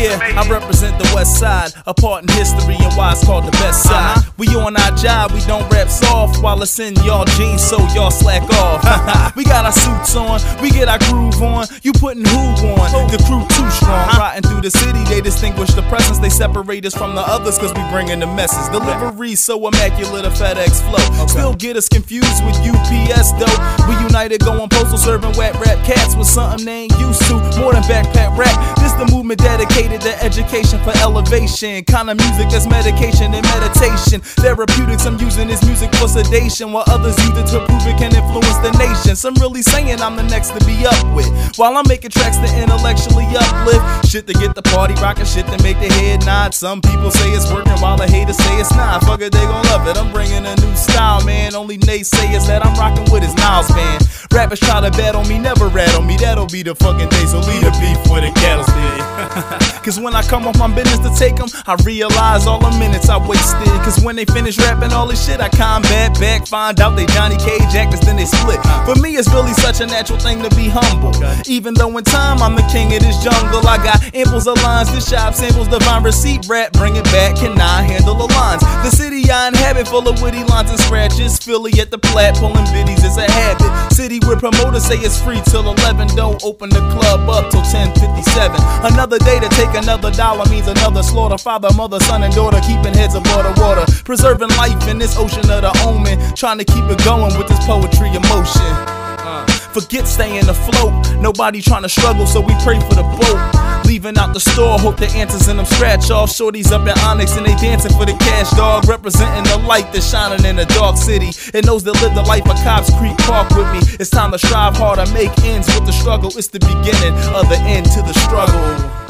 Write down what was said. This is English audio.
Yeah, I represent the west side, a part in history and why it's called the best side. Uh-huh. We on our job, we don't rap soft while it's in y'all jeans, so y'all slack off. we got our suits on, we get our groove on. You putting who on? The crew too strong. Uh-huh. Riding through the city, they distinguish the presence. They separate us from the others cause we bringing the message. Delivery so immaculate, a FedEx flow. Still get us confused with UPS though. United going postal serving wet rap cats with something they ain't used to. More than backpack rap. This the movement dedicated to education for elevation. Kind of music that's medication and meditation. Therapeutics, I'm using this music for sedation while others use it to prove it can influence the nation. Some really saying I'm the next to be up with. While I'm making tracks to intellectually uplift. Shit to get the party rocking, shit to make the head nod. Some people say it's working while the haters say it's not. Fuck it, they gon' love it. I'm bringing a new style, man. Only naysayers that I'm rocking with is Niles band. Rappers try to bet on me, never rat on me. That'll be the fucking day. So leave the beef cattle's dead. Cause when I come off my business to take them, I realize all the minutes I wasted. Cause when they finish rapping all this shit, I combat back, find out they Johnny Cage actors, then they split. For me, it's really such a natural thing to be humble. Even though in time I'm the king of this jungle, I got amples of lines, this shop samples, divine receipt rap, bring it back, can I handle the lines? The city I inhabit, full of witty lines and scratches. Philly at the plat, pulling biddies is a habit. City where promoters say it's free till 11, don't open the club up till 10:57. Another day to take another dollar means another slaughter. Father, mother, son, and daughter keeping heads above the water, preserving life in this ocean of the omen. Trying to keep it going with this poetry emotion. Forget staying afloat. Nobody trying to struggle, so we pray for the boat. Leaving out the store, hope the answers in them scratch off. Shorties up in Onyx and they dancing for the cash dog. Representing the light that's shining in a dark city. And those that live the life of Cobbs Creek Park with me. It's time to strive hard harder, make ends with the struggle. It's the beginning of the end to the struggle.